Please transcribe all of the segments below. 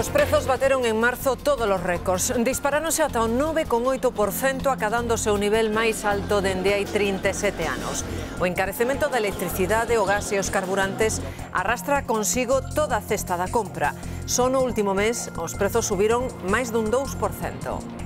Os prezos bateron en marzo todos os récords. Disparáronse ata o 9,8% acadando o seu nivel máis alto dende hai 37 anos. O encarecemento da electricidade, o gas e os carburantes arrastra consigo toda a cesta da compra. Só no último mes, os prezos subiron máis dun 2%.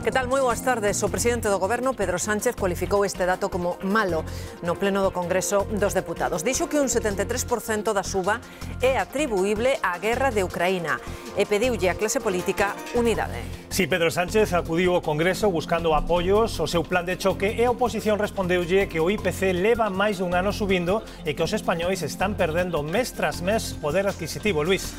Que tal? Moi boas tardes. O presidente do goberno, Pedro Sánchez, cualificou este dato como malo no pleno do Congreso dos Deputados. Dixo que un 73% da suba é atribuíble á guerra de Ucraína e pediulle á clase política unidade. Si Pedro Sánchez acudiu ao Congreso buscando apoios ao seu plan de choque e a oposición respondeulle que o IPC leva máis dun ano subindo e que os españois están perdendo mes tras mes poder adquisitivo, Luis.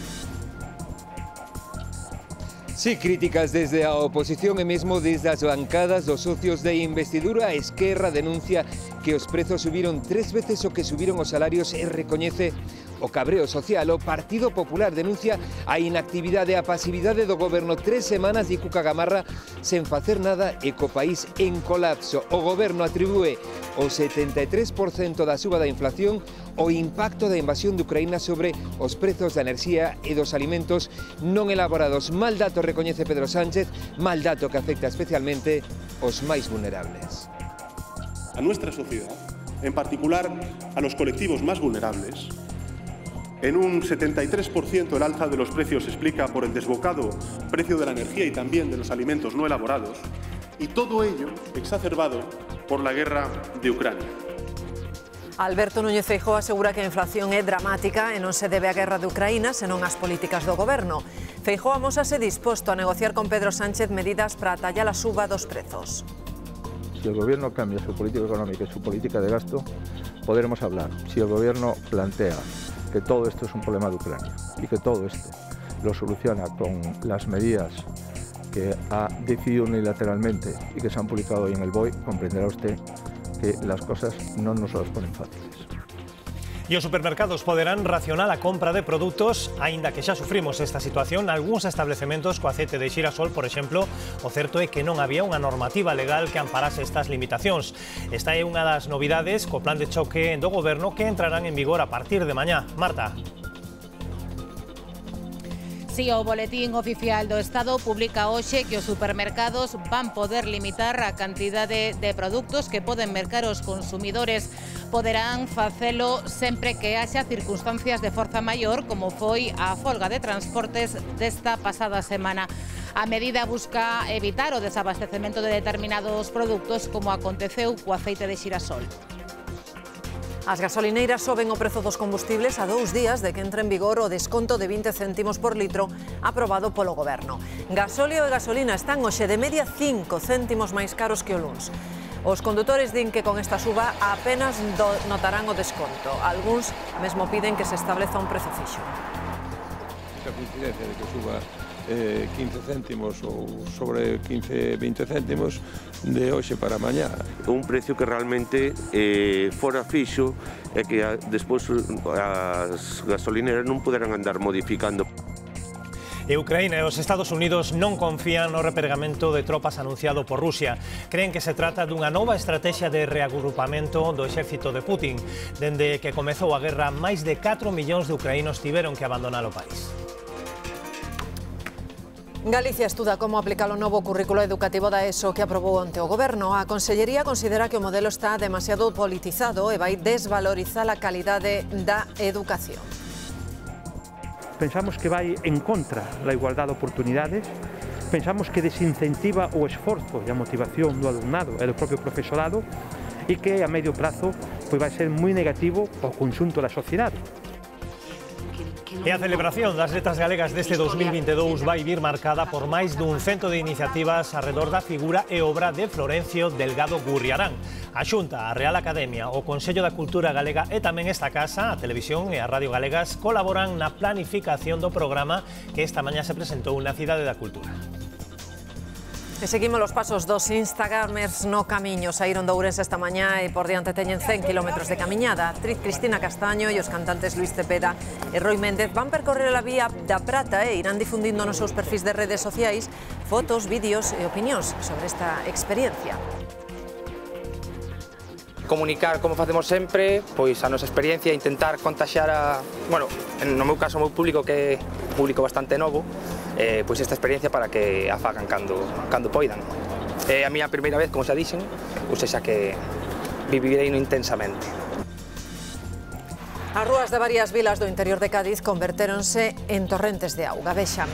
Sí, críticas desde a oposición e mesmo desde as bancadas dos socios de investidura, Esquerra denuncia que os prezos subiron tres veces o que subiron os salarios e recoñece O cabreo social, o Partido Popular denuncia a inactividade e a pasividade do goberno tres semanas, de Cuca Gamarra, sen facer nada e co país en colapso. O goberno atribúe o 73% da suba da inflación o impacto da invasión de Ucraína sobre os prezos da enerxía e dos alimentos non elaborados. Mal dato, recoñece Pedro Sánchez, mal dato que afecta especialmente os máis vulnerables. A nuestra sociedade en particular a los colectivos más vulnerables, en un 73% el alza de los precios se explica por el desbocado precio de la energía y también de los alimentos no elaborados, y todo ello exacerbado por la guerra de Ucrania. Alberto Núñez Feijóo asegura que a inflación é dramática e non se debe á guerra de Ucraína, senón ás políticas do goberno. Feijóo amosase disposto a negociar con Pedro Sánchez medidas para atallar a suba dos prezos. Si el gobierno cambia su política económica y su política de gasto, podremos hablar. Si el gobierno plantea que todo esto es un problema de Ucrania y que todo esto lo soluciona con las medidas que ha decidido unilateralmente y que se han publicado hoy en el BOE, comprenderá usted que las cosas no nos las ponen fáciles. E os supermercados poderán racionar a compra de produtos, aínda que xa sufrimos esta situación, algúns establecementos co aceite de xirasol, por exemplo, o certo é que non había unha normativa legal que amparase estas limitacións. Esta é unha das novidades co plan de choque do goberno que entrarán en vigor a partir de mañá. Marta. Si sí, o Boletín Oficial do Estado publica hoxe que os supermercados van poder limitar a cantidade de produtos que poden mercar os consumidores poderán facelo sempre que haxa circunstancias de forza maior como foi a folga de transportes desta pasada semana. A medida busca evitar o desabastecemento de determinados produtos como aconteceu co aceite de xirasol. As gasolineiras soben o prezo dos combustibles a dous días de que entre en vigor o desconto de 20 céntimos por litro aprobado polo goberno. Gasóleo e gasolina están hoxe de media 5 céntimos máis caros que o luns. Os condutores din que con esta suba apenas do, notarán o desconto. Alguns mesmo piden que se estableza un prezo fixo. Esta coincidencia de que suba eh, 15 céntimos ou sobre 15, 20 céntimos de hoxe para mañá. Un precio que realmente eh, fora fixo e que a, despois as gasolineras non poderán andar modificando e Ucraína e os Estados Unidos non confían no repergamento de tropas anunciado por Rusia. Creen que se trata dunha nova estrategia de reagrupamento do exército de Putin. Dende que comezou a guerra, máis de 4 millóns de ucraínos tiveron que abandonar o país. Galicia estuda como aplicar o novo currículo educativo da ESO que aprobou ante o goberno. A Consellería considera que o modelo está demasiado politizado e vai desvalorizar a calidade da educación. Pensamos que vai en contra da igualdade de oportunidades, pensamos que desincentiva o esforzo e a motivación do alumnado e do propio profesorado e que a medio prazo pois vai ser moi negativo ao conxunto da sociedade. E a celebración das letras galegas deste 2022 vai vir marcada por máis dun cento de iniciativas arredor da figura e obra de Florencio Delgado Gurriarán. A Xunta, a Real Academia, o Consello da Cultura Galega e tamén esta casa, a Televisión e a Radio Galegas colaboran na planificación do programa que esta mañá se presentou na Cidade da Cultura. E seguimos os pasos dos Instagramers no camiño. Saíron de Ourense esta mañá e por diante teñen 100 km de camiñada. A actriz Cristina Castaño e os cantantes Luis Cepeda e Roy Méndez van percorrer a vía da Prata e irán difundindo nos seus perfis de redes sociais fotos, vídeos e opinións sobre esta experiencia comunicar como facemos sempre, pois a nosa experiencia, intentar contaxar a, bueno, no meu caso o meu público que é público bastante novo, eh, pois esta experiencia para que a fagan cando, cando poidan. É a miña primeira vez, como xa dixen, ou sexa que vivirei no intensamente. As rúas de varias vilas do interior de Cádiz convertéronse en torrentes de auga, vexan.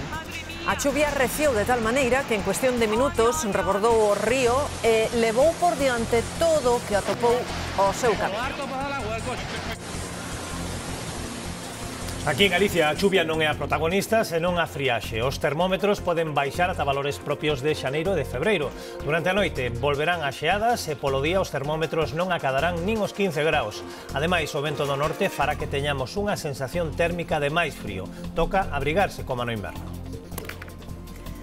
A chuvia reciou de tal maneira que en cuestión de minutos rebordou o río e levou por diante todo o que atopou o seu camino. Aquí en Galicia a chuvia non é a protagonista, senón a friaxe. Os termómetros poden baixar ata valores propios de xaneiro e de febreiro. Durante a noite volverán as xeadas e polo día os termómetros non acadarán nin os 15 graus. Ademais, o vento do norte fará que teñamos unha sensación térmica de máis frío. Toca abrigarse como no inverno.